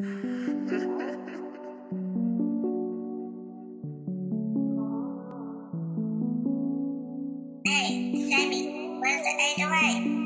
Hey, Sammy, where's the egg away?